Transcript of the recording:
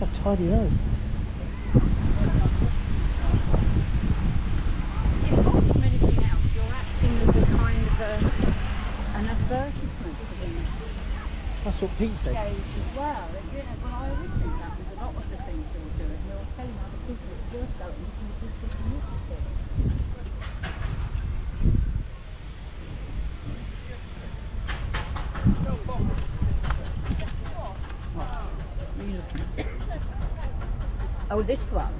like cut with tape. You know, it's a lot of it. This is right. Get the vintage lorry set. Yeah, she did that. That was a happy good colour. Nice. How tidy that is. Apart anything else, you're acting as a kind of an advertisement for them. That's what Pete said. Well. And, you know, well, I always think that with a lot of the things you're doing. You're telling other people it's worth going and you can take initiative. Oh, this one.